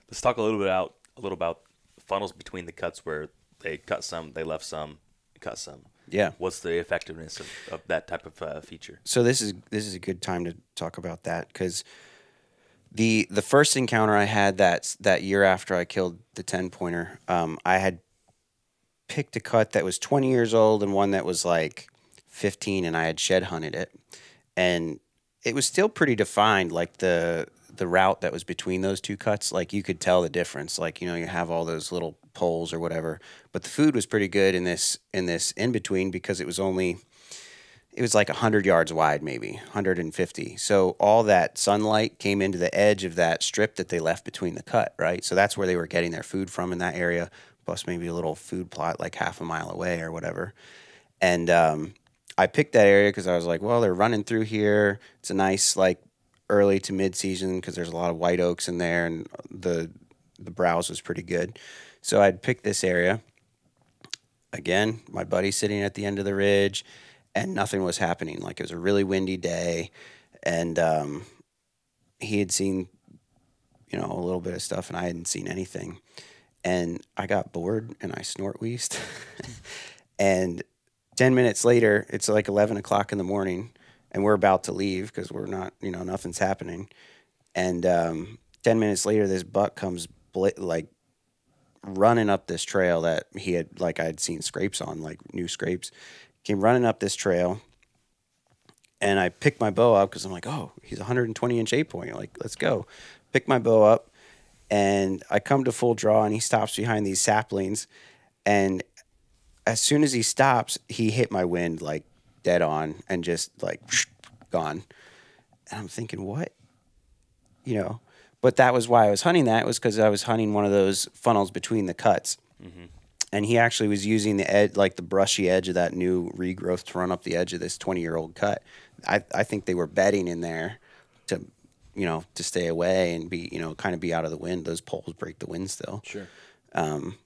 Let's talk a little bit out a little about funnels between the cuts where they cut some, they left some, cut some. Yeah. What's the effectiveness of, of that type of uh, feature? so this is this is a good time to talk about that because the the first encounter I had that that year after I killed the ten pointer, um, I had picked a cut that was twenty years old and one that was like fifteen, and I had shed hunted it, and it was still pretty defined. Like the the route that was between those two cuts, like you could tell the difference. Like you know you have all those little poles or whatever, but the food was pretty good in this in this in between because it was only it was like 100 yards wide maybe 150 so all that sunlight came into the edge of that strip that they left between the cut right? So that's where they were getting their food from in that area plus maybe a little food plot like half a mile away or whatever. And um, i picked that area because i was like well they're running through here. It's a nice like early to mid season because there's a lot of white oaks in there and the the browse was pretty good so i'd picked this area again, my buddy sitting at the end of the ridge, and nothing was happening. Like it was a really windy day, and um, he had seen, you know, a little bit of stuff, and I hadn't seen anything. And I got bored, and I snort wheezed. and ten minutes later, it's like eleven o'clock in the morning, and we're about to leave because we're not, you know, nothing's happening. And um, ten minutes later, this buck comes bla- like running up this trail that he had like I'd seen scrapes on, like new scrapes. Came running up this trail, and I picked my bow up because I'm like, oh, he's 120 inch eight point. Like, let's go. Pick my bow up, and I come to full draw, and he stops behind these saplings, and as soon as he stops, he hit my wind like dead on, and just like gone. And I'm thinking, what? You know, but that was why I was hunting that was because I was hunting one of those funnels between the cuts. Mm-hmm. And he actually was using the edge, like the brushy edge of that new regrowth to run up the edge of this 20 year old cut. I, I think they were bedding in there to, you know, to stay away and be, you know, kind of be out of the wind. Those poles break the wind still. Sure. Um,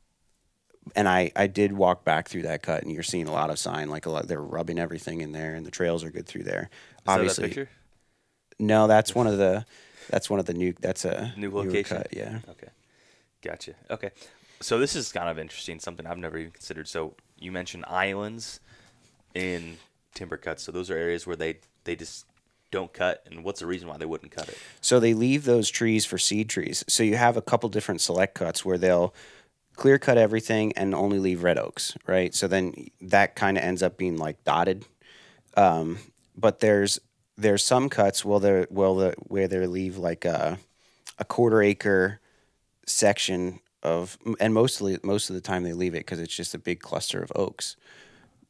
And I, I did walk back through that cut and you're seeing a lot of sign, like a lot, they're rubbing everything in there and the trails are good through there. Is Obviously, that picture? no, that's one of the, that's one of the new, that's a New location? Cut, yeah. Okay. Gotcha. Okay. So this is kind of interesting, something I've never even considered. So you mentioned islands in timber cuts. So those are areas where they, they just don't cut. And what's the reason why they wouldn't cut it? So they leave those trees for seed trees. So you have a couple different select cuts where they'll clear cut everything and only leave red oaks, right? So then that kind of ends up being like dotted. Um, but there's there's some cuts where they well the where they leave like a a quarter acre section of and mostly most of the time they leave it because it's just a big cluster of oaks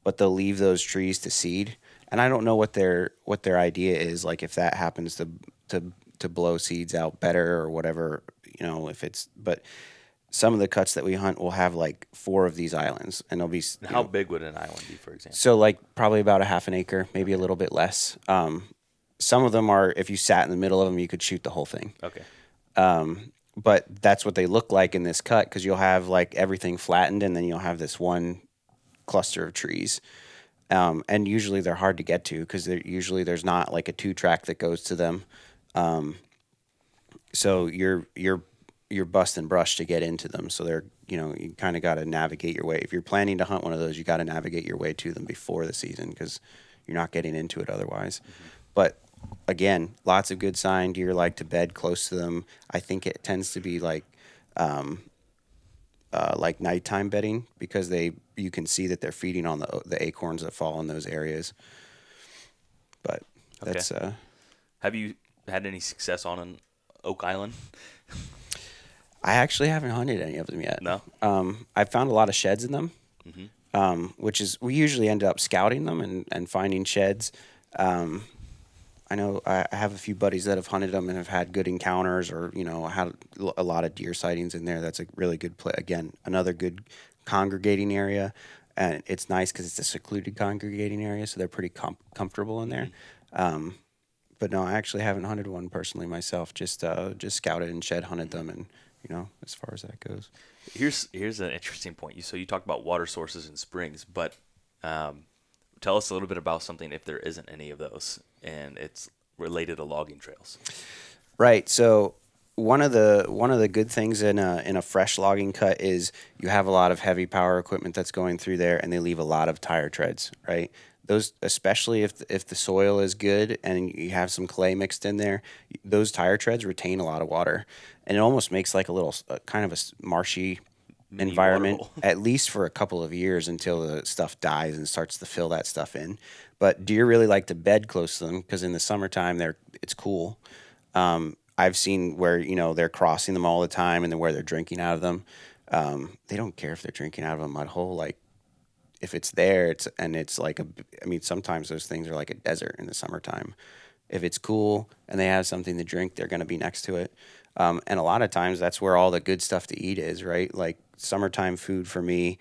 but they'll leave those trees to seed. And I don't know what their what their idea is. Like if that happens to to to blow seeds out better or whatever, you know, if it's but some of the cuts that we hunt will have like four of these islands, and they'll be you How know, big would an island be, for example? so like probably about a half an acre, maybe a little bit less. Um, some of them are if you sat in the middle of them, you could shoot the whole thing Okay. but that's what they look like in this cut because you'll have like everything flattened and then you'll have this one cluster of trees um, and usually they're hard to get to because usually there's not like a two track that goes to them um, so you're you're you're busting brush to get into them so they're you know you kind of got to navigate your way if you're planning to hunt one of those you got to navigate your way to them before the season because you're not getting into it otherwise but again lots of good sign deer like to bed close to them i think it tends to be like um, uh, like nighttime bedding because they you can see that they're feeding on the the acorns that fall in those areas. But Okay. that's uh, Have you had any success on an Oak Island? I actually haven't hunted any of them yet. No? Um, I found a lot of sheds in them, um, which is we usually end up scouting them and, and finding sheds. Um, I know I, I have a few buddies that have hunted them and have had good encounters, or you know, had a lot of deer sightings in there. That's a really good play. Again, another good congregating area, and it's nice because it's a secluded congregating area, so they're pretty com- comfortable in there. Um, but no, I actually haven't hunted one personally myself. Just uh, just scouted and shed hunted them, and you know, as far as that goes. Here's here's an interesting point. You so you talked about water sources and springs, but um, tell us a little bit about something if there isn't any of those, and it's related to logging trails. Right. So one of the one of the good things in a in a fresh logging cut is you have a lot of heavy power equipment that's going through there, and they leave a lot of tire treads. Right. Those, especially if if the soil is good and you have some clay mixed in there, those tire treads retain a lot of water, and it almost makes like a little uh, kind of a marshy Mini environment at least for a couple of years until the stuff dies and starts to fill that stuff in. But deer really like to bed close to them because in the summertime they're it's cool. Um, I've seen where you know they're crossing them all the time and then where they're drinking out of them. Um, they don't care if they're drinking out of a mud hole. Like if it's there, it's and it's like a. I mean, sometimes those things are like a desert in the summertime. If it's cool and they have something to drink, they're going to be next to it. Um, and a lot of times, that's where all the good stuff to eat is. Right, like summertime food for me,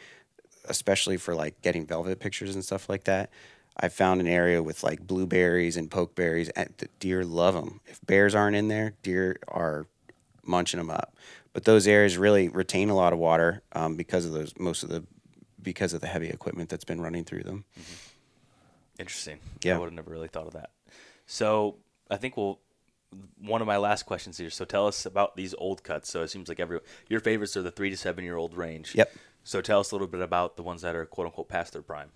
especially for like getting velvet pictures and stuff like that. I found an area with like blueberries and pokeberries, and the deer love them. If bears aren't in there, deer are munching them up. But those areas really retain a lot of water um, because of those most of the because of the heavy equipment that's been running through them. Mm-hmm. Interesting. Yeah. I would have never really thought of that. So I think we'll. One of my last questions here. So tell us about these old cuts. So it seems like every your favorites are the three to seven year old range. Yep. So tell us a little bit about the ones that are quote unquote past their prime.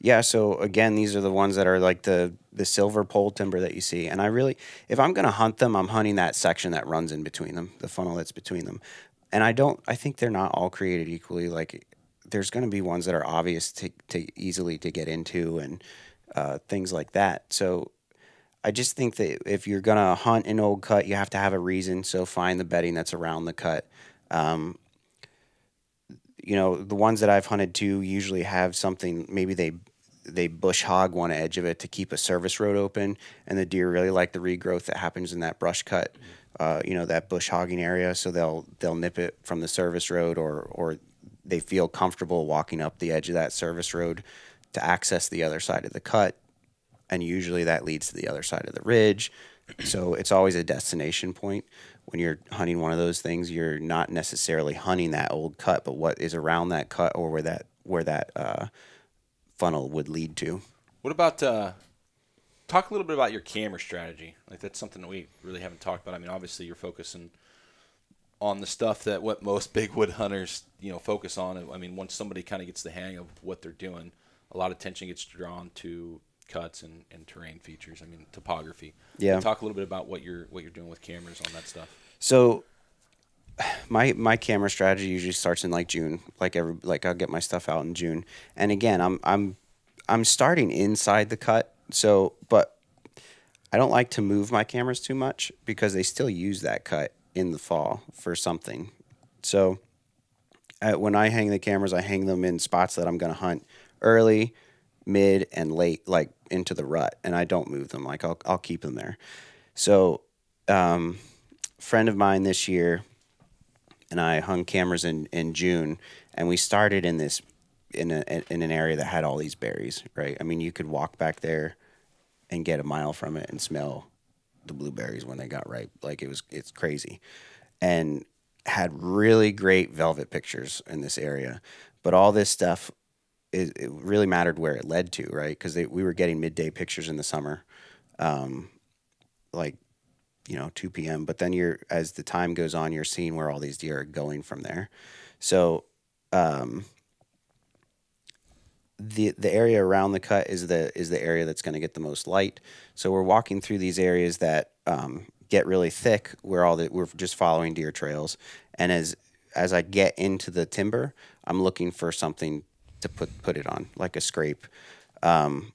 Yeah, so again, these are the ones that are like the the silver pole timber that you see. And I really if I'm going to hunt them, I'm hunting that section that runs in between them, the funnel that's between them. And I don't I think they're not all created equally like there's going to be ones that are obvious to, to easily to get into and uh, things like that. So I just think that if you're gonna hunt an old cut, you have to have a reason. So find the bedding that's around the cut. Um, you know, the ones that I've hunted to usually have something. Maybe they they bush hog one edge of it to keep a service road open, and the deer really like the regrowth that happens in that brush cut. Uh, you know, that bush hogging area, so they'll they'll nip it from the service road, or or they feel comfortable walking up the edge of that service road to access the other side of the cut and usually that leads to the other side of the ridge. So it's always a destination point. When you're hunting one of those things, you're not necessarily hunting that old cut, but what is around that cut or where that where that uh, funnel would lead to. What about uh, talk a little bit about your camera strategy? Like that's something that we really haven't talked about. I mean, obviously you're focusing on the stuff that what most big wood hunters you know focus on. I mean, once somebody kind of gets the hang of what they're doing, a lot of attention gets drawn to cuts and, and terrain features. I mean, topography. Yeah. Talk a little bit about what you're what you're doing with cameras on that stuff. So my my camera strategy usually starts in like June. Like every like I'll get my stuff out in June. And again, I'm I'm I'm starting inside the cut. So, but I don't like to move my cameras too much because they still use that cut in the fall for something. So, uh, when I hang the cameras, I hang them in spots that I'm going to hunt early, mid, and late, like into the rut, and I don't move them. Like I'll I'll keep them there. So, um, friend of mine this year and I hung cameras in in June, and we started in this in a in an area that had all these berries. Right, I mean, you could walk back there and get a mile from it and smell the blueberries when they got ripe. Like it was, it's crazy, and had really great velvet pictures in this area. But all this stuff, it, it really mattered where it led to, right? Because we were getting midday pictures in the summer, um, like you know 2 p.m. But then you're as the time goes on, you're seeing where all these deer are going from there. So um, the the area around the cut is the is the area that's going to get the most light. So we're walking through these areas that um, get really thick, where all we're just following deer trails, and as as I get into the timber, I'm looking for something to put put it on, like a scrape. Um,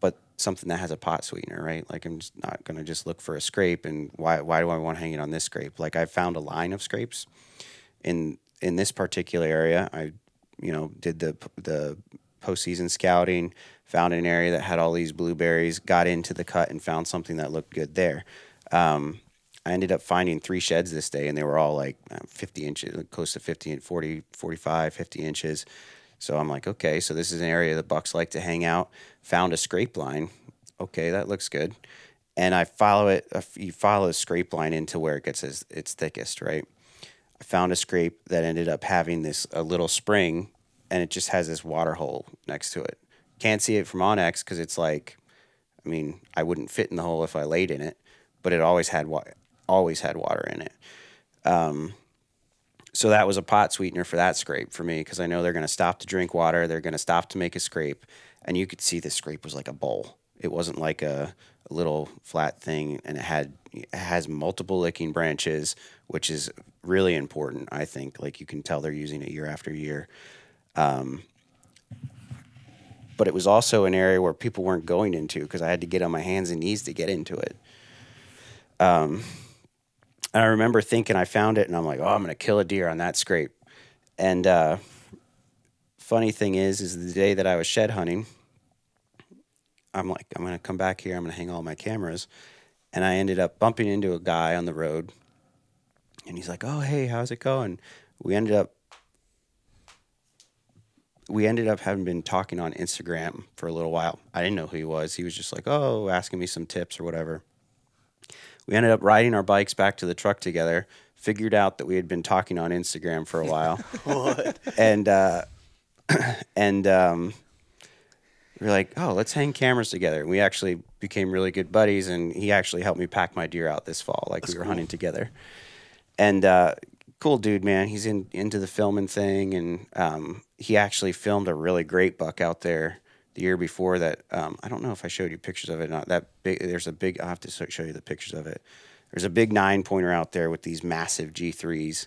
but something that has a pot sweetener, right? Like I'm just not gonna just look for a scrape and why why do I want to hang it on this scrape? Like I found a line of scrapes in in this particular area. I you know did the the postseason scouting, found an area that had all these blueberries, got into the cut and found something that looked good there. Um, I ended up finding three sheds this day and they were all like uh, 50 inches, close to 50 and 40, 45, 50 inches. So I'm like, okay, so this is an area the bucks like to hang out. Found a scrape line. Okay, that looks good. And I follow it. uh, You follow the scrape line into where it gets its thickest, right? I found a scrape that ended up having this a little spring, and it just has this water hole next to it. Can't see it from onX because it's like, I mean, I wouldn't fit in the hole if I laid in it, but it always had wa- always had water in it. Um, so that was a pot sweetener for that scrape for me because I know they're going to stop to drink water. They're going to stop to make a scrape, and you could see the scrape was like a bowl. It wasn't like a, a little flat thing, and it had has multiple licking branches, which is really important. I think like you can tell they're using it year after year. Um, but it was also an area where people weren't going into because I had to get on my hands and knees to get into it. Um, and I remember thinking I found it, and I'm like, oh, I'm gonna kill a deer on that scrape. And uh, funny thing is, is the day that I was shed hunting, I'm like, I'm gonna come back here. I'm gonna hang all my cameras, and I ended up bumping into a guy on the road, and he's like, oh, hey, how's it going? We ended up. We ended up having been talking on Instagram for a little while. I didn't know who he was. He was just like, "Oh, asking me some tips or whatever." we ended up riding our bikes back to the truck together figured out that we had been talking on instagram for a while and uh, and um, we were like oh let's hang cameras together and we actually became really good buddies and he actually helped me pack my deer out this fall like we were hunting together and uh, cool dude man he's in into the filming thing and um, he actually filmed a really great buck out there the year before that um, I don't know if I showed you pictures of it or not. That big, there's a big. I'll have to show you the pictures of it. There's a big nine pointer out there with these massive G3s,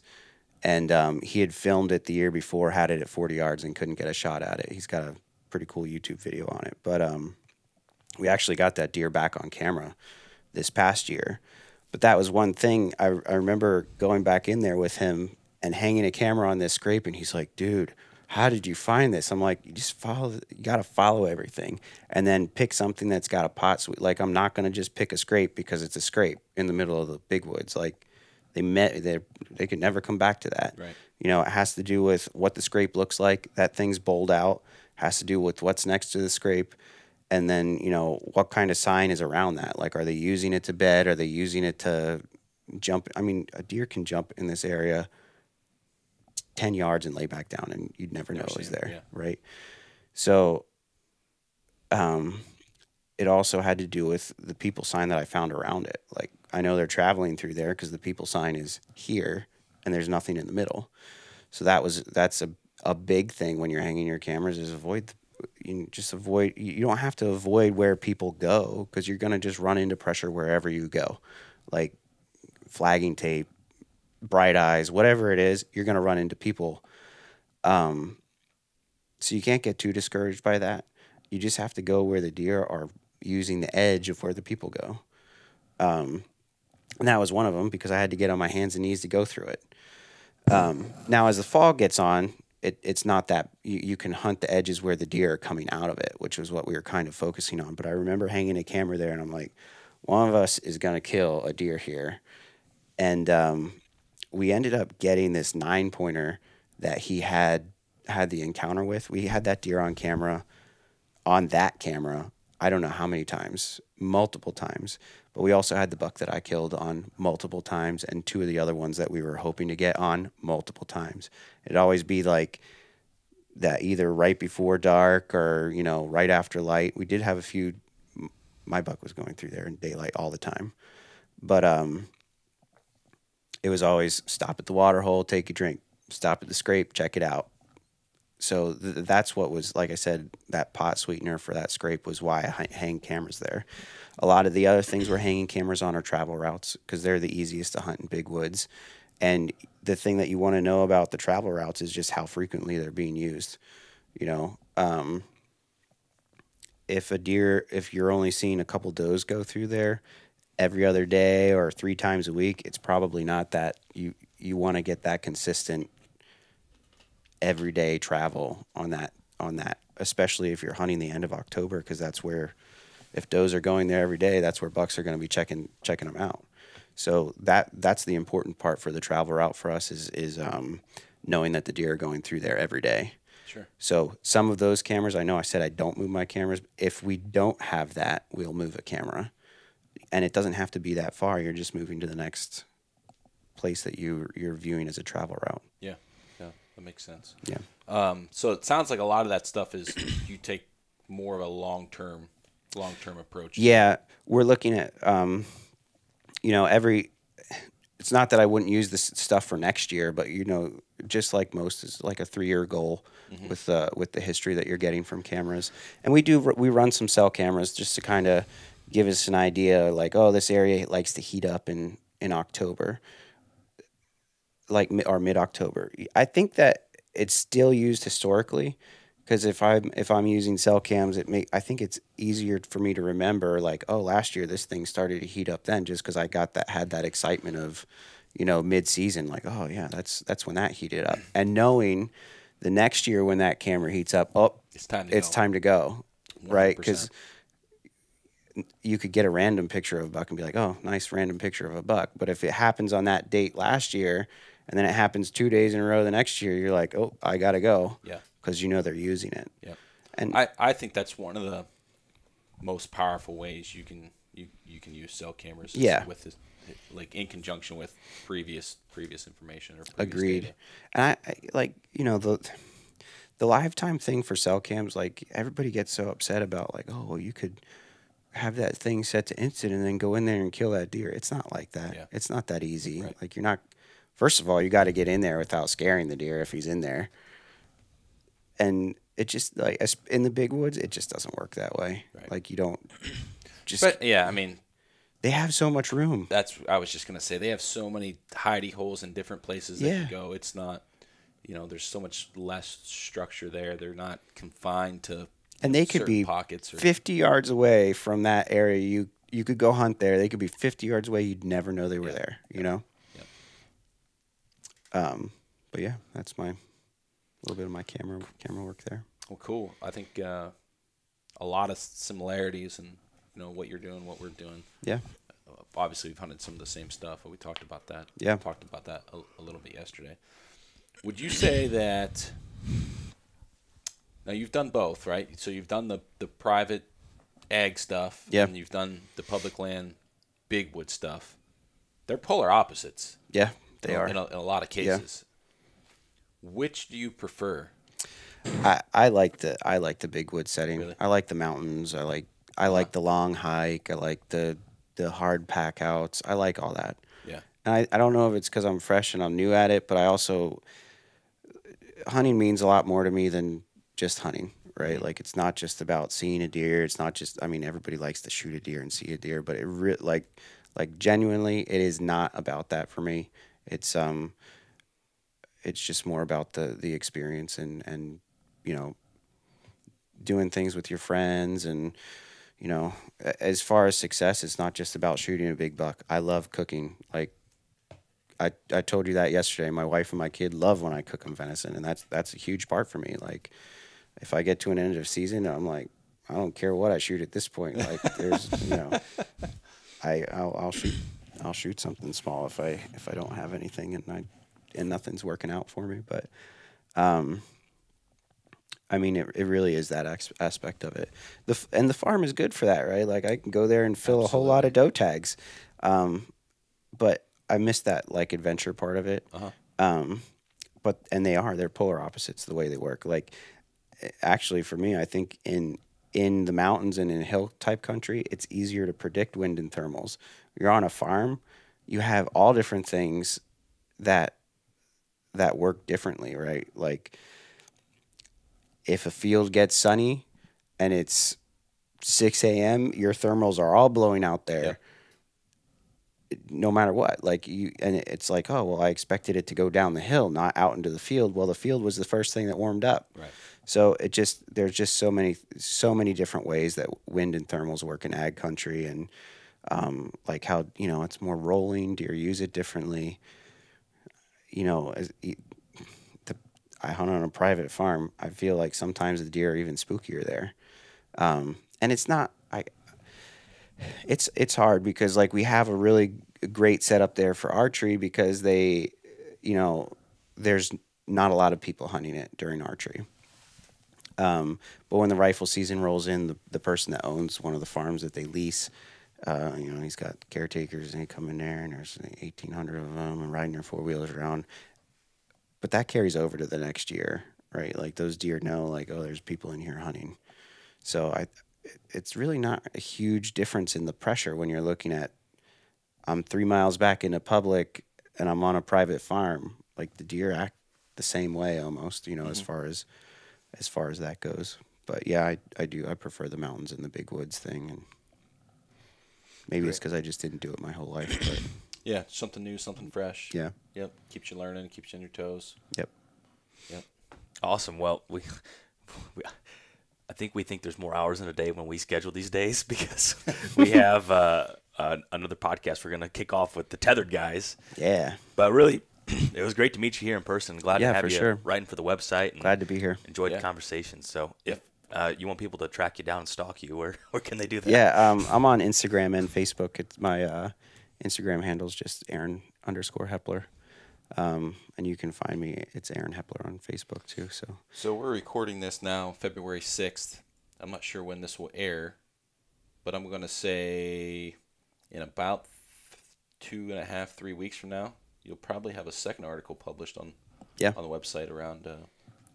and um, he had filmed it the year before, had it at 40 yards, and couldn't get a shot at it. He's got a pretty cool YouTube video on it. But um, we actually got that deer back on camera this past year. But that was one thing I, I remember going back in there with him and hanging a camera on this scrape, and he's like, "Dude, how did you find this?" I'm like, "You just follow. You got to follow everything, and then pick something that's got a pot sweet. Like I'm not gonna just pick a scrape because it's a scrape in the middle of the big woods. Like they met, they they could never come back to that. Right. You know, it has to do with what the scrape looks like. That thing's bowled out. Has to do with what's next to the scrape. And then you know what kind of sign is around that? Like are they using it to bed? Are they using it to jump? I mean a deer can jump in this area 10 yards and lay back down and you'd never know it was there yeah. right? So um it also had to do with the people sign that i found around it. Like i know they're traveling through there because the people sign is here and there's nothing in the middle. So that was that's a, a big thing when you're hanging your cameras is avoid you just avoid you you don't have to avoid where people go because you're going to just run into pressure wherever you go. Like flagging tape bright eyes whatever it is you're going to run into people. Um so you can't get too discouraged by that. You just have to go where the deer are using the edge of where the people go. Um and that was one of them because i had to get on my hands and knees to go through it. Um, now, as the fall gets on, it, it's not that you, you can hunt the edges where the deer are coming out of it, which was what we were kind of focusing on. But I remember hanging a camera there, and I'm like, one of us is going to kill a deer here. And um, we ended up getting this nine pointer that he had had the encounter with. We had that deer on camera, on that camera. I don't know how many times, multiple times. But we also had the buck that I killed on multiple times, and two of the other ones that we were hoping to get on multiple times. It'd always be like that, either right before dark or you know right after light. We did have a few. My buck was going through there in daylight all the time, but um, it was always stop at the water hole, take a drink, stop at the scrape, check it out. So th- that's what was like I said. That pot sweetener for that scrape was why I hang cameras there. A lot of the other things we're hanging cameras on are travel routes because they're the easiest to hunt in big woods, and the thing that you want to know about the travel routes is just how frequently they're being used. You know, um, if a deer, if you're only seeing a couple does go through there every other day or three times a week, it's probably not that you you want to get that consistent everyday travel on that on that, especially if you're hunting the end of October because that's where if does are going there every day, that's where bucks are going to be checking checking them out. So that that's the important part for the travel route for us is is um, knowing that the deer are going through there every day. Sure. So some of those cameras, I know I said I don't move my cameras. If we don't have that, we'll move a camera, and it doesn't have to be that far. You're just moving to the next place that you you're viewing as a travel route. Yeah. That makes sense. Yeah. Um, so it sounds like a lot of that stuff is you take more of a long term, long term approach. Yeah, we're looking at, um, you know, every. It's not that I wouldn't use this stuff for next year, but you know, just like most, is like a three-year goal with uh, with the history that you're getting from cameras. And we do we run some cell cameras just to kind of give us an idea, like, oh, this area likes to heat up in in October, like or mid October. I think that it's still used historically because if I'm if I'm using cell cams, it make I think it's easier for me to remember like oh last year this thing started to heat up then just because I got that had that excitement of you know mid season like oh yeah that's that's when that heated up and knowing the next year when that camera heats up oh It's time to it's go. time to go right 100%. because you could get a random picture of a buck and be like oh nice random picture of a buck but if it happens on that date last year and then it happens two days in a row the next year you're like oh I gotta go Yeah. because you know they're using it Yeah. and I, I think that's one of the most powerful ways you can you, you can use cell cameras. Yeah. With this, like in conjunction with previous previous information or previous Agreed. data. And I, I like you know the the lifetime thing for cell cams. Like everybody gets so upset about like oh well you could have that thing set to instant and then go in there and kill that deer. It's not like that. Yeah. It's not that easy. Right. Like you're not. First of all, you got to get in there without scaring the deer if he's in there. And it just like in the big woods, it just doesn't work that way. Right. Like you don't. Just But yeah, I mean they have so much room. that's I was just gonna say they have so many hidey holes in different places that Yeah. you go. It's not you know, there's so much less structure there. They're not confined to and they could be pockets or 50 yards away from that area you you could go hunt there they could be 50 yards away you'd never know they were Yeah. there you know um but yeah that's my little bit of my camera camera work there Well, cool. I think uh, a lot of similarities and you know what you're doing, what we're doing. yeah Uh, obviously, we've hunted some of the same stuff, but we talked about that. Yeah. We talked about that a, a little bit yesterday. Would you say that? Now you've done both, right? So you've done the the private ag stuff, Yeah. and you've done the public land big wood stuff. They're polar opposites. yeah they are in a, in a lot of Yeah. cases. Which do you prefer? I, I like the I like the big wood setting Really? I like the mountains I like I uh-huh. like the long hike I like the the hard pack outs I like all that Yeah, And I, I don't know if it's because I'm fresh and I'm new at it, but I also hunting means a lot more to me than just hunting, right? Mm-hmm. Like it's not just about seeing a deer. It's not just I mean everybody likes to shoot a deer and see a deer, but it re- like like genuinely it is not about that for me. It's um it's just more about the the experience and and you know doing things with your friends and you know as far as success it's not just about shooting a big buck. I love cooking. Like i i told you that yesterday. My wife and my kid love when i cook them venison and that's that's a huge part for me. Like if i get to an end of season i'm like i don't care what i shoot at this point. Like there's you know i I'll, I'll shoot i'll shoot something small if i if i don't have anything and i and nothing's working out for me but um I mean, it, it really is that ex- aspect of it. The f- and the farm is good for that, right? Like I can go there and fill a whole lot of doe tags, um, but I miss that like adventure part of it. Uh-huh. Um, but and they are they're polar opposites the way they work. Like actually, for me, I think in in the mountains and in hill type country, it's easier to predict wind and thermals. You're on a farm, you have all different things that that work differently, right? Like if a field gets sunny and it's 6 a.m., your thermals are all blowing out there. no matter what. Like you, and it's like, oh well, I expected it to go down the hill, not out into the field. Well, the field was the first thing that warmed up. Right. So it just there's just so many so many different ways that wind and thermals work in ag country, and um, like how you know it's more rolling. Deer use it differently. You know, as, the, I hunt on a private farm. I feel like sometimes the deer are even spookier there, um, and it's not. I it's it's hard because like we have a really great setup there for archery because they you know there's not a lot of people hunting it during archery um, but when the rifle season rolls in the, the person that owns one of the farms that they lease uh, you know he's got caretakers and they come in there and there's 1800 of them and riding their four wheelers around but that carries over to the next year right like those deer know like oh there's people in here hunting so I, it's really not a huge difference in the pressure when you're looking at. I'm three miles back into public, and I'm on a private farm. Like the deer act the same way almost, you know, as far as as far as that goes. But yeah, I I do I prefer the mountains and the big woods thing, and maybe it's because I just didn't do it my whole life. But Yeah, something new, something fresh. yeah, Yep. Keeps you learning, keeps you on your toes. yep, Yep. Awesome. Well, we, we I think we think there's more hours in a day when we schedule these days because we have uh, uh, another podcast we're going to kick off with the Tethered guys. yeah. But really, it was great to meet you here in person. Glad Yeah, to have for you sure. writing for the website. And Glad to be here. Enjoyed Yeah. the conversation. So if uh, you want people to track you down and stalk you, where where can they do that? Yeah, um, I'm on Instagram and Facebook. It's my uh, Instagram is just Aaron underscore Hepler. Um, and you can find me. It's Aaron Hepler on Facebook too. So So we're recording this now, February 6th. I'm not sure when this will air, but I'm going to say in about two and a half, three weeks from now, you'll probably have a second article published on Yeah. on the website around. Uh,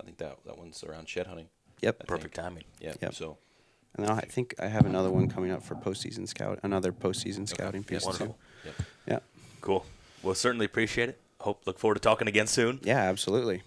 I think that that one's around shed hunting. Yep. I Perfect think. timing. Yeah. Yep. So And then I think I have another one coming up for postseason scout. Another postseason scouting piece too. wonderful. Yep. Yeah. Cool. Well, certainly appreciate it. Hope look forward to talking again soon. Yeah. Absolutely.